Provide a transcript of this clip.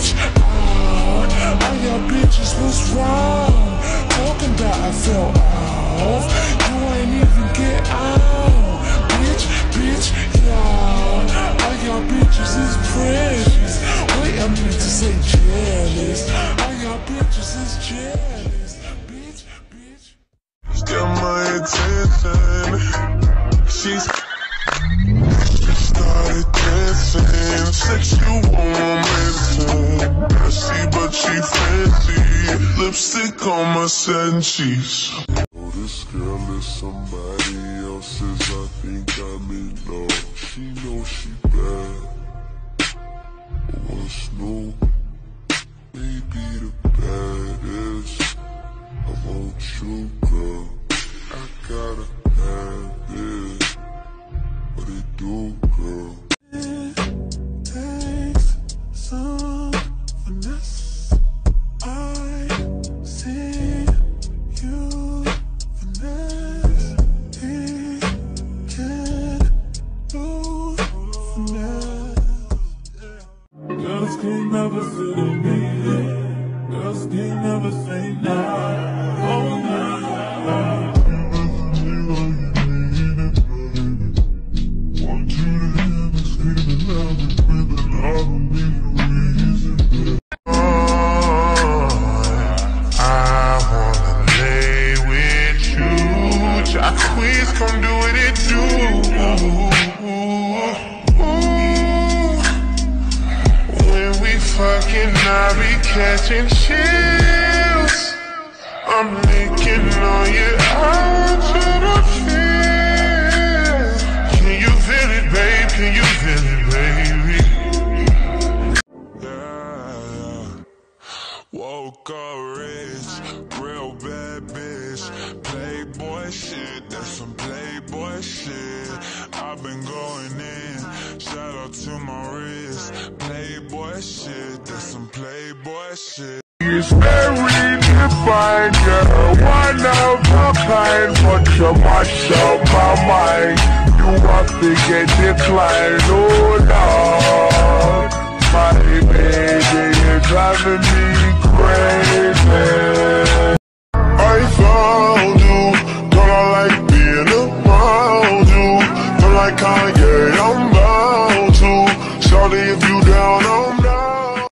bitch. Oh, all your bitches was wrong. Talking about I fell off. You ain't even get out. Bitch, bitch, yeah. All your bitches is precious. Wait a minute to say jealous. All your bitches is jealous. Bitch, bitch. Get my attention. She's started dancing. Sexual medicine. Lipstick on my senses. Oh, this girl is somebody else's. I think I'm in love. She knows she bad. What's new? Maybe the baddest. I want you, girl. I gotta Girls can never sit in me. Girls can never say no. Oh, and. With you. Jacquees, come do what it do. Fucking, I be catching chills. I'm licking on you out the feel. Can you feel it, babe? Can you feel it, baby? Woke up rich, real bad bitch. Playboy shit, that's some playboy shit. I've been going in, out to my wrist. Playboy shit, that's some playboy shit. It's very divine, girl. One of a kind, but you mash up my mind. You have to get declined, oh Lord. My baby is driving me. number.